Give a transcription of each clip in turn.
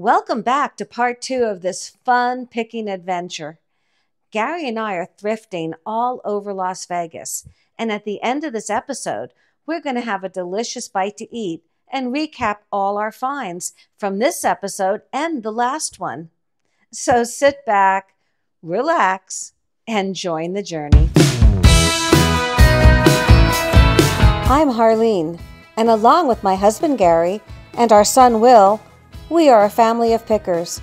Welcome back to part two of this fun picking adventure. Gary and I are thrifting all over Las Vegas, and at the end of this episode, we're going to have a delicious bite to eat and recap all our finds from this episode and the last one. So sit back, relax, and join the journey. I'm Harlene, and along with my husband Gary and our son Will, we are a family of pickers.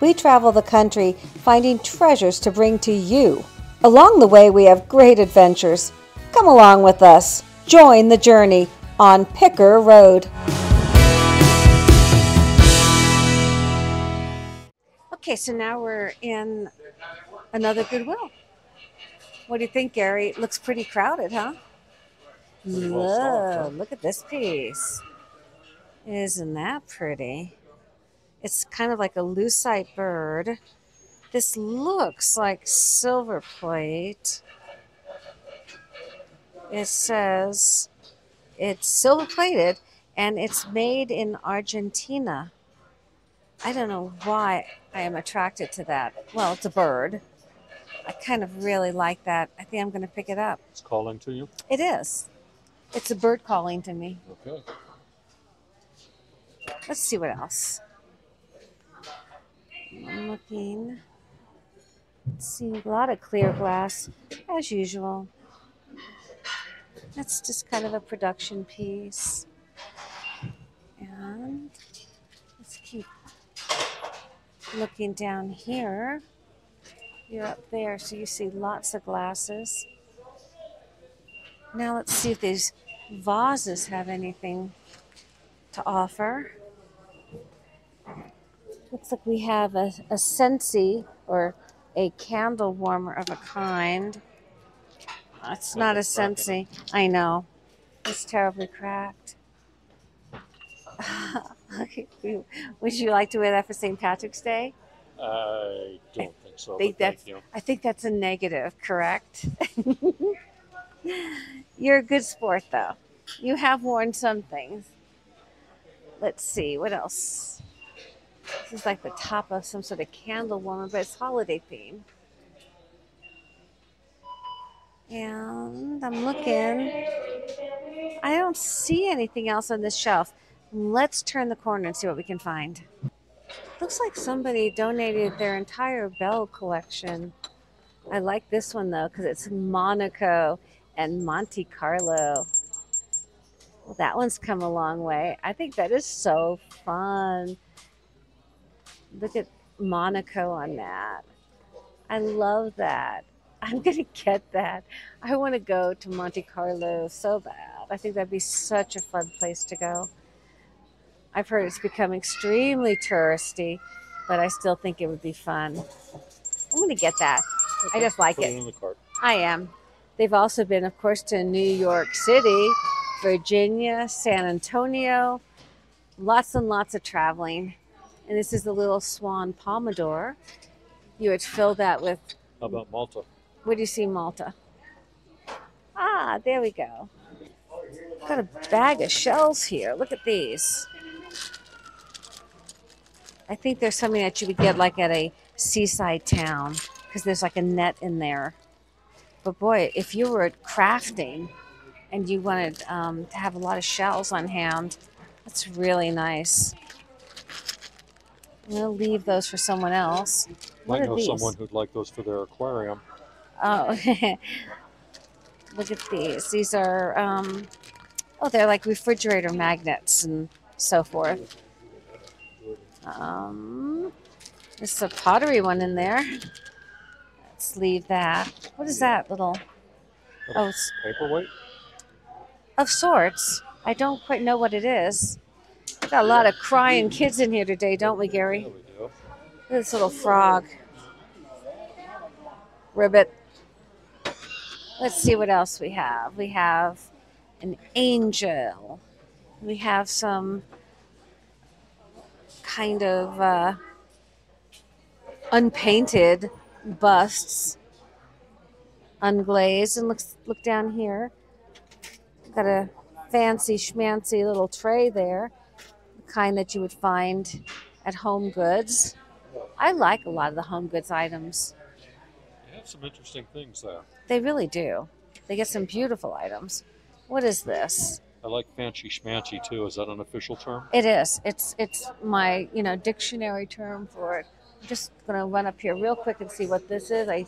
We travel the country finding treasures to bring to you. Along the way, we have great adventures. Come along with us. Join the journey on Picker Road. Okay, so now we're in another Goodwill. What do you think, Gary? It looks pretty crowded, huh? Look, look at this piece. Isn't that pretty? It's kind of like a lucite bird. This looks like silver plate. It says it's silver plated and it's made in Argentina. I don't know why I am attracted to that. Well, it's a bird. I kind of really like that. I think I'm going to pick it up. It's calling to you? It is. It's a bird calling to me. Okay. Let's see what else. I'm looking. See a lot of clear glass, as usual. That's just kind of a production piece. And let's keep looking down here. You're up there, so you see lots of glasses. Now let's see if these vases have anything to offer. Looks like we have a, a Scentsy or a candle warmer of a kind. Uh, it's not a Scentsy. I know. It's terribly cracked. Would you like to wear that for St. Patrick's Day? I don't think so. think but thank that's- you. I think that's a negative, correct? You're a good sport, though. You have worn some things. Let's see, what else? This is like the top of some sort of candle warmer, but it's holiday theme. And I'm looking. I don't see anything else on this shelf. Let's turn the corner and see what we can find. Looks like somebody donated their entire bell collection. I like this one though because it's Monaco and Monte Carlo. Well, that one's come a long way. I think that is so fun. Look at Monaco on that. I love that. I'm going to get that. I want to go to Monte Carlo so bad. I think that'd be such a fun place to go. I've heard it's become extremely touristy, but I still think it would be fun. I'm going to get that. I just like Put it. it in the cart. I am. They've also been, of course, to New York City, Virginia, San Antonio, lots and lots of traveling. And this is the little swan pomodoro. You would fill that with, How about Malta? what do you see, Malta? Ah, there we go. Got a bag of shells here. Look at these. I think there's something that you would get like at a seaside town because there's like a net in there. But boy, if you were crafting and you wanted um, to have a lot of shells on hand, that's really nice. We'll leave those for someone else. What Might know these? someone who'd like those for their aquarium. Oh, look at these. These are, um, oh, they're like refrigerator magnets and so forth. Um, there's a pottery one in there. Let's leave that. What is that little? Oh, it's Paperweight? of sorts. I don't quite know what it is. Got a lot of crying kids in here today, don't we, Gary? There we go. Look at this little frog. Ribbit. Let's see what else we have. We have an angel. We have some kind of uh, unpainted busts, unglazed. And look, look down here. Got a fancy schmancy little tray there, the kind that you would find at Home Goods. I like a lot of the Home Goods items. They have some interesting things there. They really do. They get some beautiful items. What is this? I like fancy schmancy too. Is that an official term? It is. It's it's my you know dictionary term for it. I'm just gonna run up here real quick and see what this is. I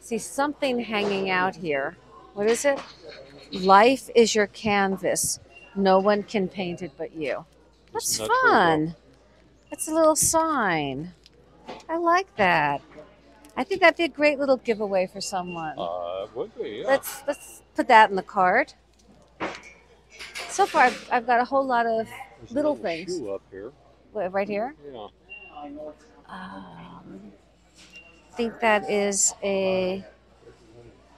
see something hanging out here. What is it? Life is your canvas. No one can paint it but you. That's fun. That's a little sign. I like that. I think that'd be a great little giveaway for someone. Uh, would be, yeah. Let's let's put that in the card. So far, I've, I've got a whole lot of There's little things. shoe up here. Wait, right here. Yeah. Um, I think that is a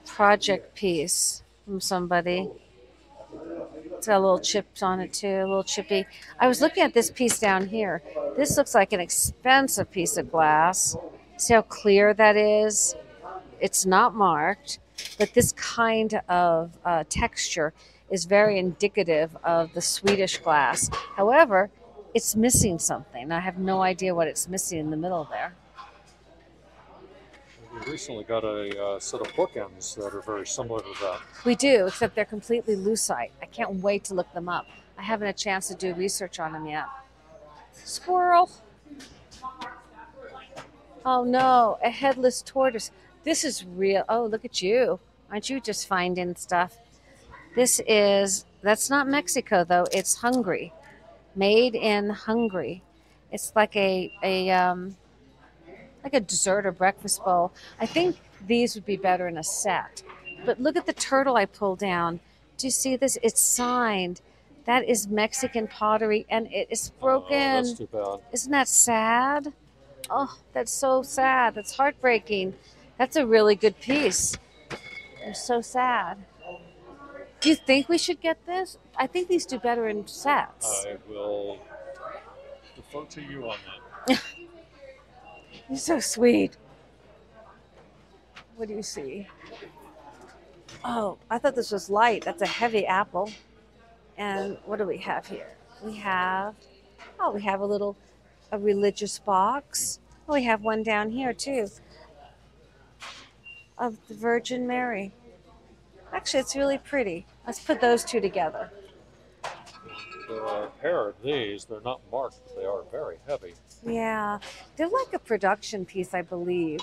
project piece from somebody. It's got a little chips on it too, a little chippy. I was looking at this piece down here. This looks like an expensive piece of glass. See how clear that is? It's not marked, but this kind of uh, texture is very indicative of the Swedish glass. However, it's missing something. I have no idea what it's missing in the middle there. We recently got a uh, set of bookends that are very similar to that. We do, except they're completely lucite. I can't wait to look them up. I haven't a chance to do research on them yet. Squirrel. Oh no, a headless tortoise. This is real. Oh, look at you. Aren't you just finding stuff? This is, that's not Mexico though, it's Hungary. Made in Hungary. It's like a, a, um, like a dessert or breakfast bowl. I think these would be better in a set. But look at the turtle I pulled down. Do you see this? It's signed. That is Mexican pottery and it is Oh, broken. that's too bad. Isn't that sad? Oh, that's so sad. That's heartbreaking. That's a really good piece. I'm so sad. Do you think we should get this? I think these do better in sets. I will defer to you on that. You're so sweet. What do you see? Oh, I thought this was light. That's a heavy apple. And what do we have here? We have, oh, we have a little, a religious box. Oh, we have one down here too of the Virgin Mary. Actually, it's really pretty. Let's put those two together. There are a pair of these, they're not marked, but they are very heavy. Yeah, they're like a production piece, I believe.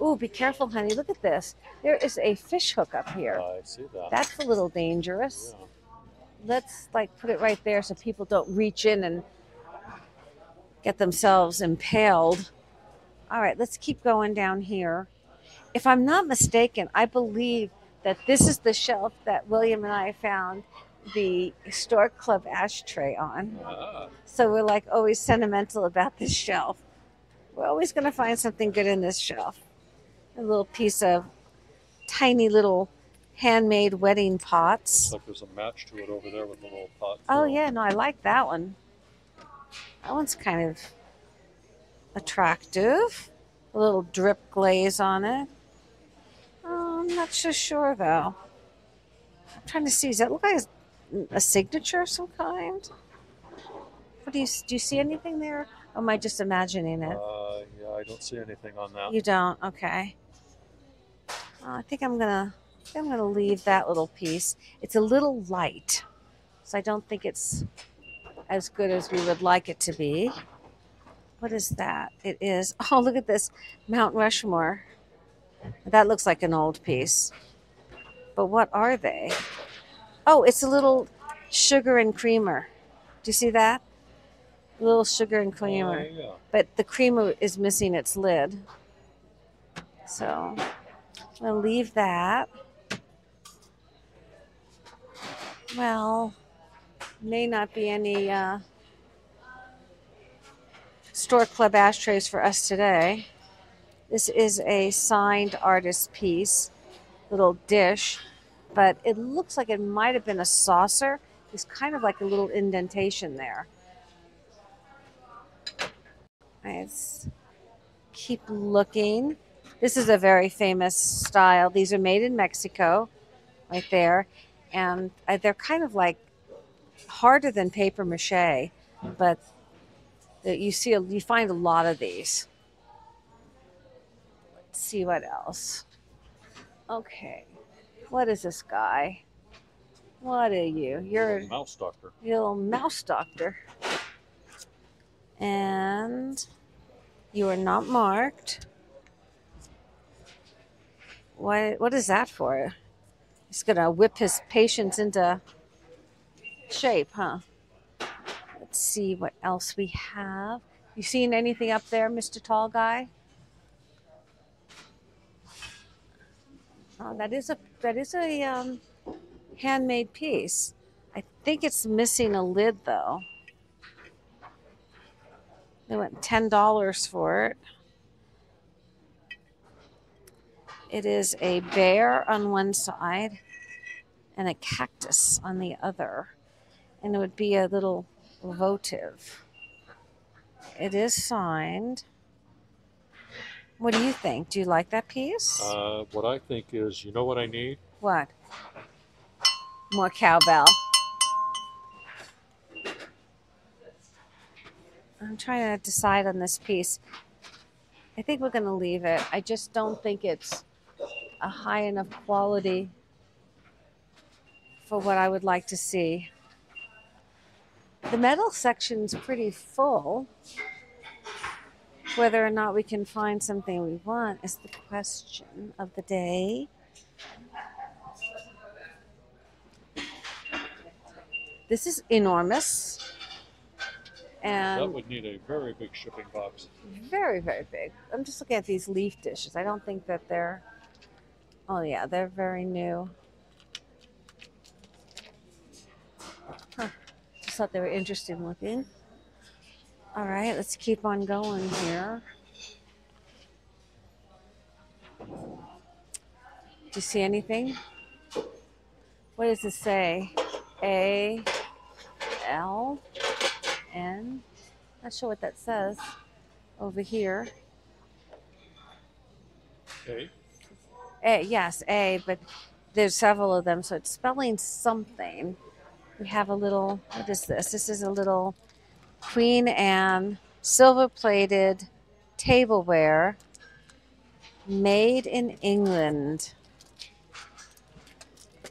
Oh, be careful, honey. Look at this. There is a fish hook up here. Oh, I see that. That's a little dangerous. yeah. Let's like put it right there so people don't reach in and get themselves impaled. All right, let's keep going down here. If I'm not mistaken, I believe that this is the shelf that William and I found the Historic Club ashtray on. Ah, So we're like always sentimental about this shelf. We're always going to find something good in this shelf. A little piece of tiny little handmade wedding looks pots. like there's a match to it over there with the little pot. Oh, yeah, no, I like that one. That one's kind of attractive. A little drip glaze on it. Oh, I'm not so sure though. I'm trying to see. Does that look like a signature of some kind? What do you do? You see anything there? Or am I just imagining it? Uh, yeah, I don't see anything on that. You don't. Okay. Uh, I think I'm gonna. I think I'm gonna leave that little piece. It's a little light, so I don't think it's as good as we would like it to be. What is that? It is. Oh, look at this Mount Rushmore. That looks like an old piece. But what are they? Oh, it's a little sugar and creamer. Do you see that? A little sugar and creamer Uh, yeah. but the creamer is missing its lid. So I'm gonna leave that. Well, may not be any uh, Stork Club ashtrays for us today. This is a signed artist piece, little dish, but it looks like it might have been a saucer. There's kind of like a little indentation there. Let's keep looking. This is a very famous style. These are made in Mexico, right there, and uh, they're kind of like harder than paper mache, but you see, you find a lot of these. Let's see what else. Okay, what is this guy? What are you? You're a Mouse doctor. a little mouse doctor. And you are not marked. What, what is that for? He's going to whip his patients into shape, huh? Let's see what else we have. You seen anything up there, Mr. Tall Guy? Oh, that is a that is a um, handmade piece. I think it's missing a lid though. They went ten dollars for it. It is a bear on one side and a cactus on the other. And it would be a little votive. It is signed. What do you think? Do you like that piece? Uh, what I think is, you know what I need? what? More cowbell. I'm trying to decide on this piece. I think we're going to leave it. I just don't think it's a high enough quality for what I would like to see. The metal section's pretty full. Whether or not we can find something we want is the question of the day. This is enormous And that would need a very big shipping box. very, very big. I'm just looking at these leaf dishes. I don't think that they're, oh, yeah, they're very new. Huh. Just thought they were interesting looking. All right, let's keep on going here. Do you see anything? What does it say? A L N. Not sure what that says over here. Okay. A, yes, A, but there's several of them, so it's spelling something. We have a little, what is this? This is a little Queen Anne silver plated tableware made in England.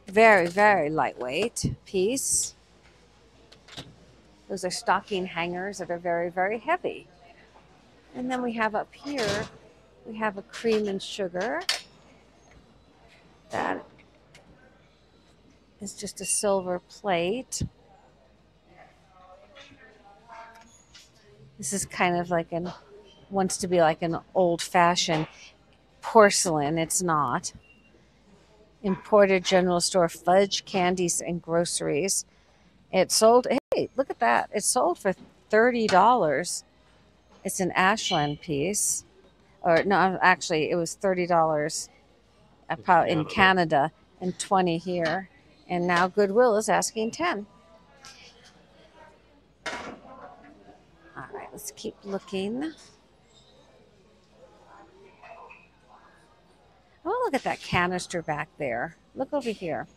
Very, very lightweight piece. Those are stocking hangers that are very, very heavy. And then we have up here, we have a cream and sugar. That is just a silver plate. This is kind of like an wants to be like an old fashioned porcelain. It's not. Imported general store fudge, candies, and groceries. It sold, hey, look at that. It sold for $30. It's an Ashland piece. Or, no, actually, it was $30 in Canada, in Canada and 20 here. And now Goodwill is asking 10 let's keep looking. Oh, look at that canister back there. Look over here.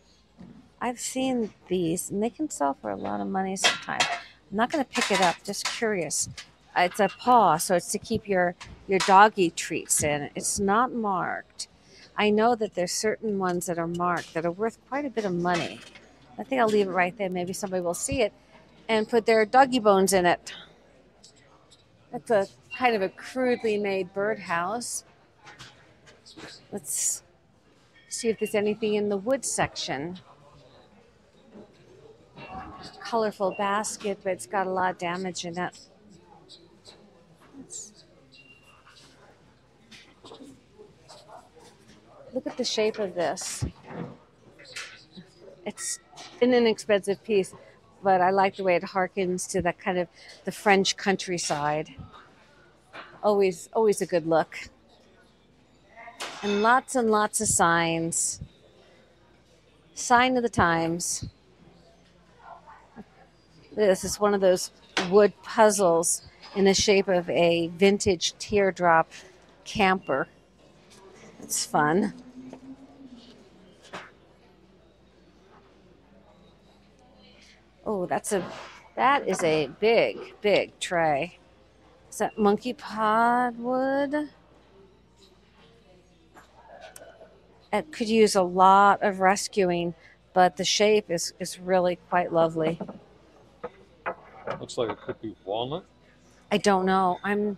I've seen these, and they can sell for a lot of money sometimes. I'm not going to pick it up. Just curious. It's a paw, so it's to keep your your doggy treats in. It's not marked. I know that there's certain ones that are marked that are worth quite a bit of money. I think I'll leave it right there. Maybe somebody will see it and put their doggy bones in it. That's a kind of a crudely made birdhouse. Let's see if there's anything in the wood section. Colorful basket, but it's got a lot of damage in it. Look at the shape of this. It's an inexpensive piece, but I like the way it harkens to that kind of the French countryside. Always, always a good look. And lots and lots of signs. Sign of the times. This is one of those wood puzzles in the shape of a vintage teardrop camper. It's fun. Oh, that's a that is a big, big tray. Is that monkey pod wood? It could use a lot of rescuing, but the shape is, is really quite lovely. Looks like it could be walnut. I don't know. I'm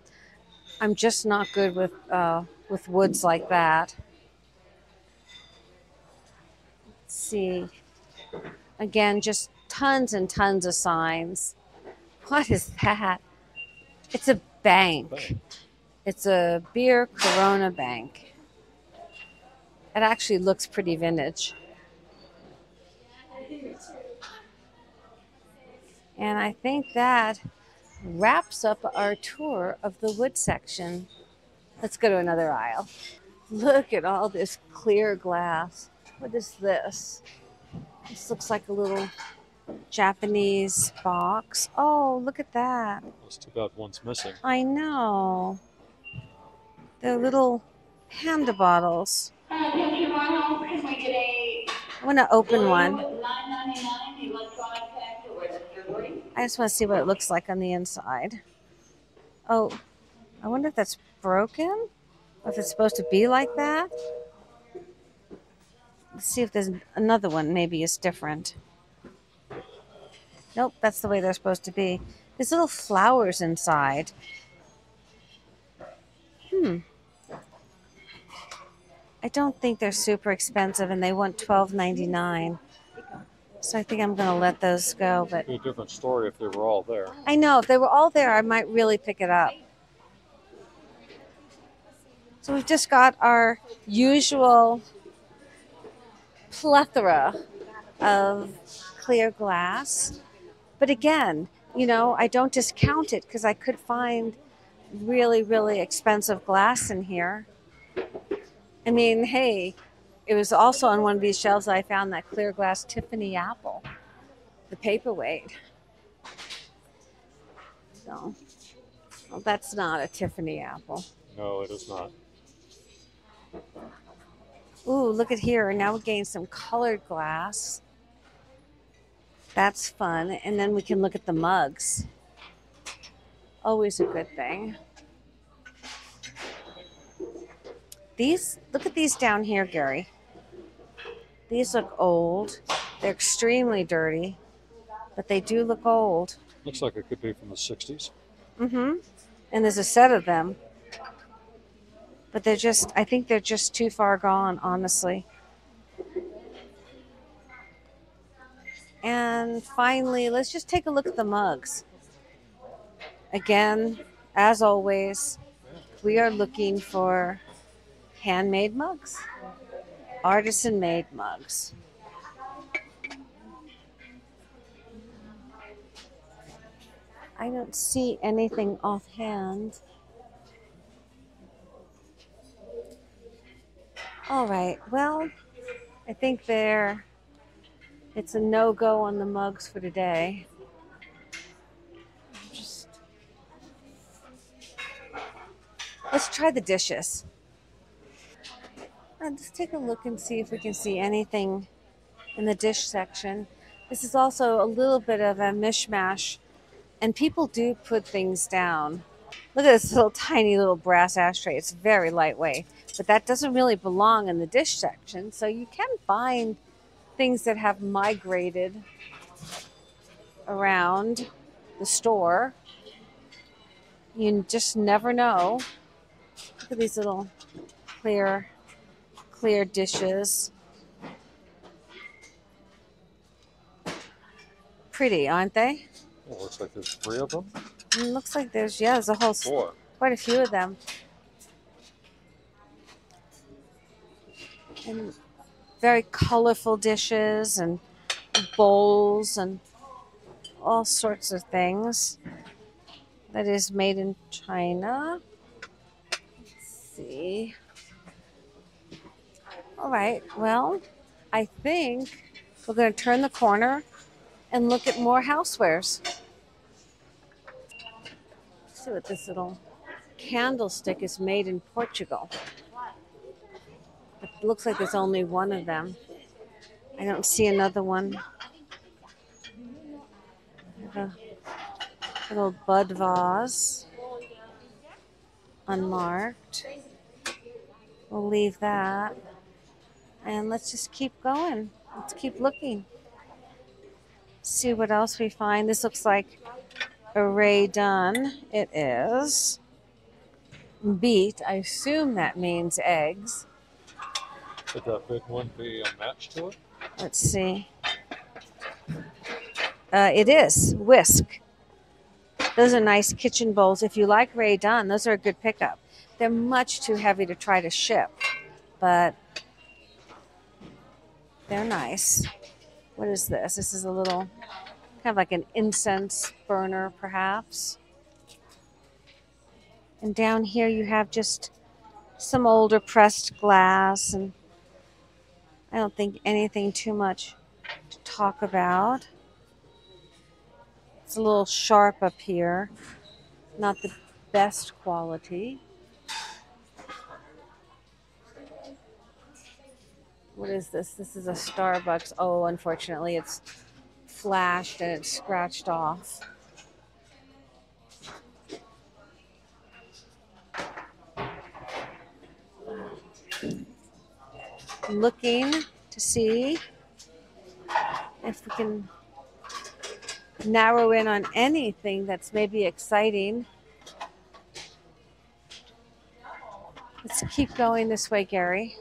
I'm just not good with uh, with woods like that. Let's see. Again, just tons and tons of signs. What is that? It's a bank. It's a beer Corona bank. It actually looks pretty vintage. And I think that wraps up our tour of the wood section. Let's go to another aisle. Look at all this clear glass. What is this? This looks like a little Japanese box. Oh, look at that. It's too bad one's missing. I know. They're little panda bottles. Uh, can we get a I want to open one. nine ninety-nine electronic pack to register, please? I just want to see what it looks like on the inside. Oh, I wonder if that's broken? Or if it's supposed to be like that? Let's see if there's another one. Maybe it's different. Nope, that's the way they're supposed to be. There's little flowers inside. Hmm. I don't think they're super expensive, and they want twelve ninety nine. So I think I'm gonna let those go. But Be a different story if they were all there. I know if they were all there, I might really pick it up. So we've just got our usual plethora of clear glass. But again, you know, I don't discount it because I could find really, really expensive glass in here. I mean, hey, it was also on one of these shelves I found that clear glass Tiffany apple, the paperweight. So, well, that's not a Tiffany apple. No, it is not. Ooh, look at here. Now we're getting some colored glass. That's fun. And then we can look at the mugs. Always a good thing. These, look at these down here, Gary. These look old. They're extremely dirty, but they do look old. Looks like it could be from the 60s. Mm-hmm. And there's a set of them. But they're just, I think they're just too far gone, honestly. And finally, let's just take a look at the mugs. Again, as always, we are looking for handmade mugs, artisan made mugs. I don't see anything offhand. All right. Well, I think there it's a no-go on the mugs for today. Just Let's try the dishes. Uh, Let's take a look and see if we can see anything in the dish section. This is also a little bit of a mishmash, and people do put things down. Look at this little tiny little brass ashtray. It's very lightweight, but that doesn't really belong in the dish section. So you can find things that have migrated around the store. You just never know. Look at these little clear, clear dishes. Pretty, aren't they? Oh, looks like there's three of them. Mm, looks like there's yeah, there's a whole Four. quite a few of them. And very colorful dishes and bowls and all sorts of things. That is made in China. Let's see. All right. Well, I think we're going to turn the corner and look at more housewares. see what this little candlestick is made in Portugal. It looks like there's only one of them. I don't see another one. A little bud vase. unmarked. We'll leave that. And let's just keep going. Let's keep looking. See what else we find. This looks like a Rae Dunn. It is. Beet. I assume that means eggs. Could that big one be a match to it? Let's see. Uh, it is whisk. Those are nice kitchen bowls. If you like Rae Dunn, those are a good pickup. They're much too heavy to try to ship, but they're nice. What is this? This is a little kind of like an incense burner, perhaps. And down here you have just some older pressed glass and I don't think anything too much to talk about. It's a little sharp up here, not the best quality. What is this? This is a Starbucks. Oh, unfortunately, it's flashed and it's scratched off. Looking to see if we can narrow in on anything that's maybe exciting. Let's keep going this way, Gary.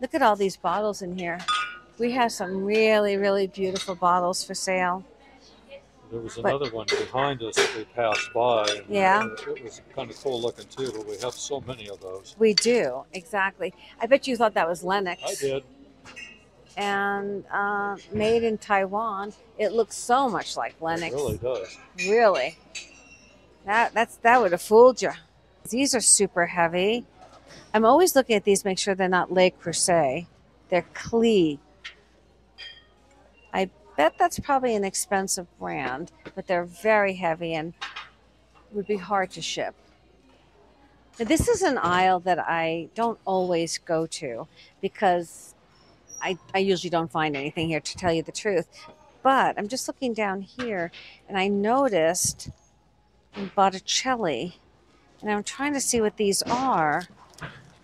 Look at all these bottles in here. We have some really, really beautiful bottles for sale. There was But- another one behind us that we passed by. Yeah. It was kind of cool looking too, but we have so many of those. We do, exactly. I bet you thought that was Lenox. I did. And uh, made in Taiwan. It looks so much like Lenox. It really does. Really? That that's that would have fooled you. These are super heavy. I'm always looking at these, make sure they're not Le Creuset. They're Klee. I bet that's probably an expensive brand, but they're very heavy and would be hard to ship. Now, this is an aisle that I don't always go to because I, I usually don't find anything here to tell you the truth. But I'm just looking down here and I noticed Botticelli, and I'm trying to see what these are.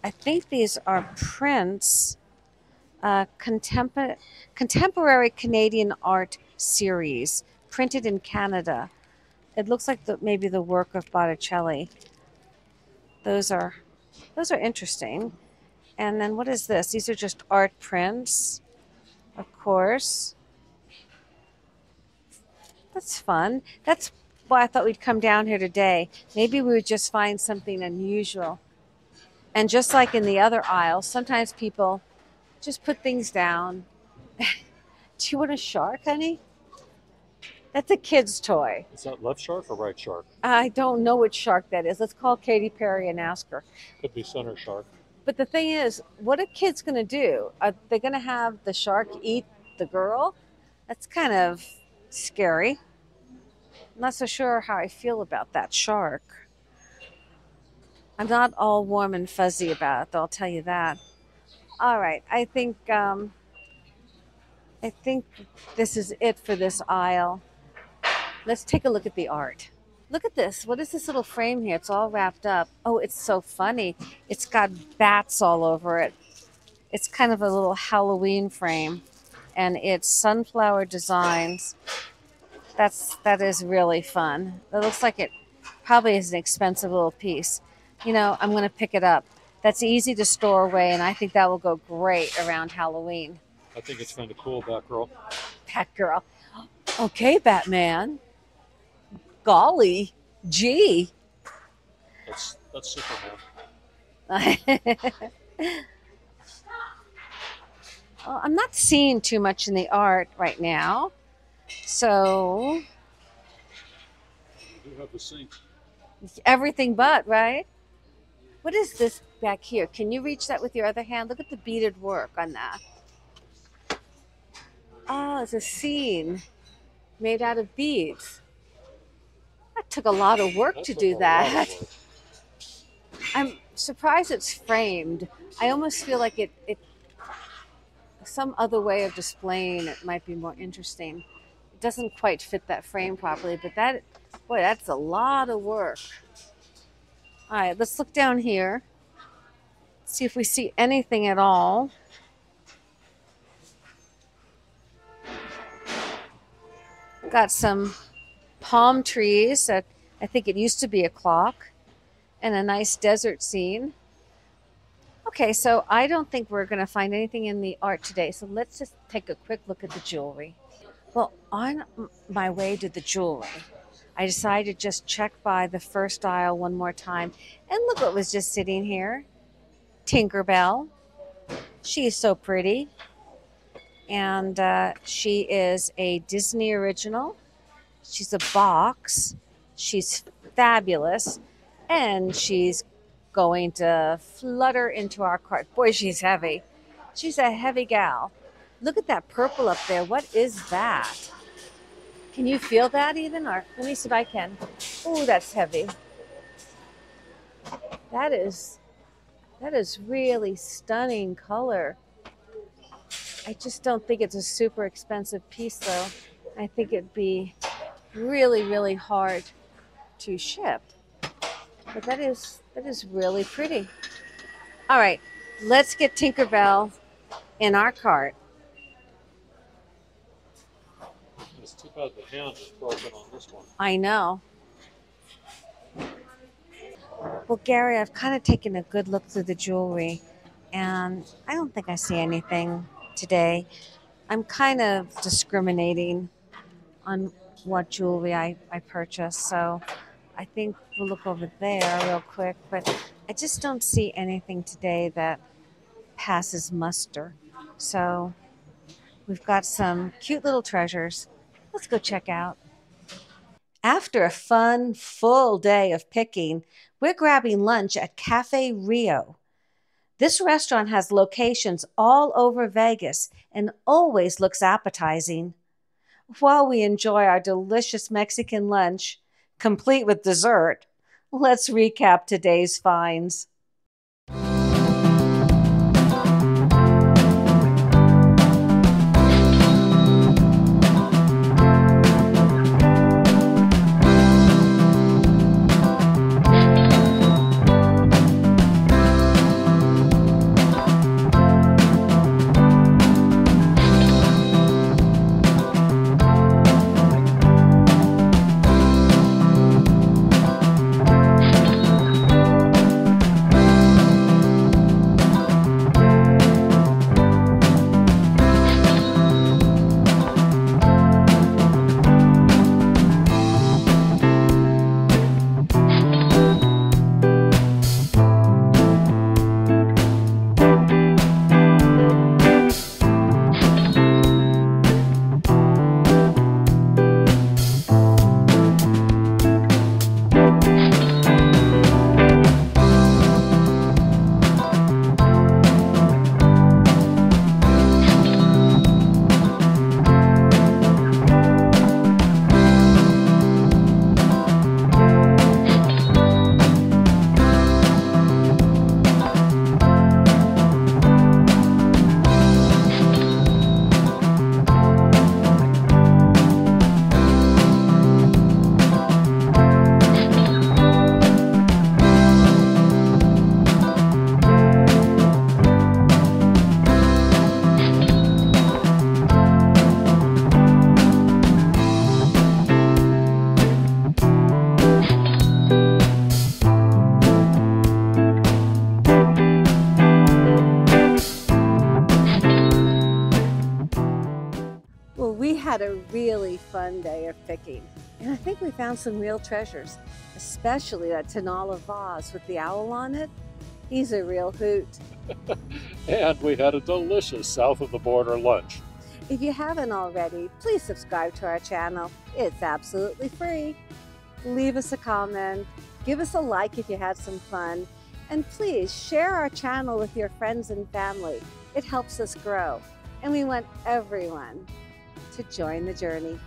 I think these are prints, contempor- contemporary Canadian art series, printed in Canada. It looks like the, maybe the work of Botticelli. Those are those are interesting. And then what is this? These are just art prints, of course. That's fun. That's why I thought we'd come down here today. Maybe we would just find something unusual. And just like in the other aisles, sometimes people just put things down. Do you want a shark, honey? That's a kid's toy. Is that left shark or right shark? I don't know which shark that is. Let's call Katy Perry and ask her. Could be center shark. But the thing is, what are kids going to do? Are they going to have the shark eat the girl? That's kind of scary. I'm not so sure how I feel about that shark. I'm not all warm and fuzzy about it, though, I'll tell you that. All right, I think um, I think this is it for this aisle. Let's take a look at the art. Look at this. What is this little frame here? It's all wrapped up. Oh, it's so funny. It's got bats all over it. It's kind of a little Halloween frame, and it's sunflower designs. That's that is really fun. It looks like it probably is an expensive little piece. You know, I'm going to pick it up. That's easy to store away, and I think that will go great around Halloween. I think it's kind of cool, Batgirl. Batgirl. Okay, Batman. Golly, gee. That's that's Superman. well, I'm not seeing too much in the art right now. So, do have the sink. everything but, right? What is this back here? Can you reach that with your other hand? Look at the beaded work on that. Oh, it's a scene made out of beads. That took a lot of work That to do that. I'm surprised it's framed. I almost feel like it, it some other way of displaying it might be more interesting. It doesn't quite fit that frame properly, but that, boy, that's a lot of work. All right, let's look down here. See if we see anything at all. Got some palm trees that I think it used to be a clock and a nice desert scene. Okay, so I don't think we're going to find anything in the art today. So let's just take a quick look at the jewelry. Well, on my way to the jewelry, I decided to just check by the first aisle one more time. And look what was just sitting here Tinkerbell. She is so pretty. And uh, she is a Disney original. She's a box. She's fabulous. And she's going to flutter into our cart. Boy, she's heavy. She's a heavy gal. Look at that purple up there. What is that? Can you feel that even? Or let me see if I can. Oh, that's heavy. That is that is really stunning color. I just don't think it's a super expensive piece though. I think it'd be really, really hard to ship. But that is that is really pretty. All right, let's get Tinkerbell in our cart. Bad the hand is broken on this one. I know. Well, Gary, I've kind of taken a good look through the jewelry, and I don't think I see anything today. I'm kind of discriminating on what jewelry I, I purchase, so I think we'll look over there real quick, but I just don't see anything today that passes muster. So we've got some cute little treasures. Let's go check out. After a fun, full day of picking, we're grabbing lunch at Cafe Rio. This restaurant has locations all over Vegas and always looks appetizing. While we enjoy our delicious Mexican lunch, complete with dessert, let's recap today's finds. Had a really fun day of picking, and I think we found some real treasures, especially that Tonala vase with the owl on it. He's a real hoot. And we had a delicious south of the border lunch. If you haven't already, please subscribe to our channel. It's absolutely free. Leave us a comment, give us a like if you had some fun, and please share our channel with your friends and family. It helps us grow, and we want everyone to join the journey.